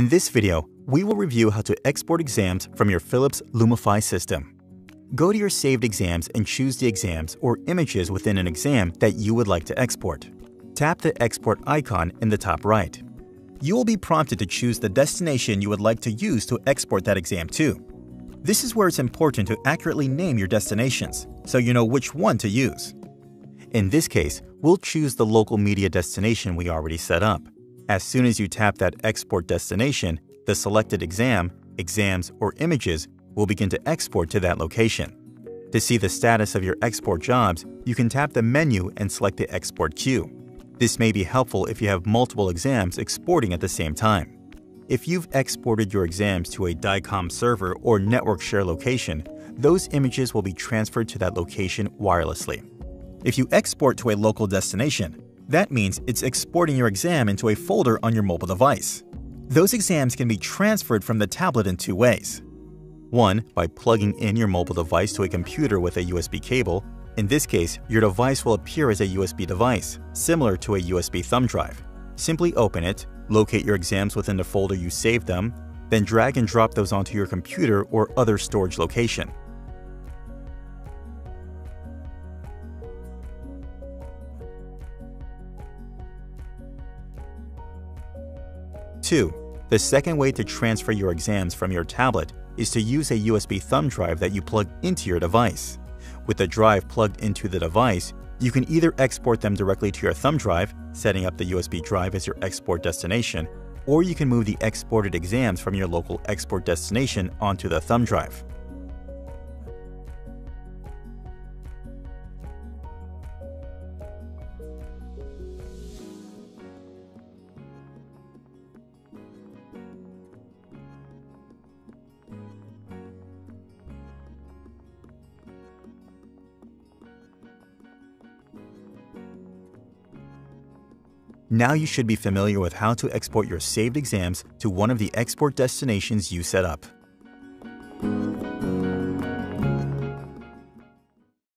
In this video, we will review how to export exams from your Philips Lumify system. Go to your saved exams and choose the exams or images within an exam that you would like to export. Tap the export icon in the top right. You will be prompted to choose the destination you would like to use to export that exam to. This is where it's important to accurately name your destinations, so you know which one to use. In this case, we'll choose the local media destination we already set up. As soon as you tap that export destination, the selected exam, exams, or images will begin to export to that location. To see the status of your export jobs, you can tap the menu and select the export queue. This may be helpful if you have multiple exams exporting at the same time. If you've exported your exams to a DICOM server or network share location, those images will be transferred to that location wirelessly. If you export to a local destination, that means it's exporting your exam into a folder on your mobile device. Those exams can be transferred from the tablet in two ways. One, by plugging in your mobile device to a computer with a USB cable. In this case, your device will appear as a USB device, similar to a USB thumb drive. Simply open it, Locate your exams within the folder you saved them, then drag and drop those onto your computer or other storage location. Two, the second way to transfer your exams from your tablet is to use a USB thumb drive that you plug into your device. With the drive plugged into the device, you can either export them directly to your thumb drive, setting up the USB drive as your export destination, or you can move the exported exams from your local export destination onto the thumb drive. Now you should be familiar with how to export your saved exams to one of the export destinations you set up.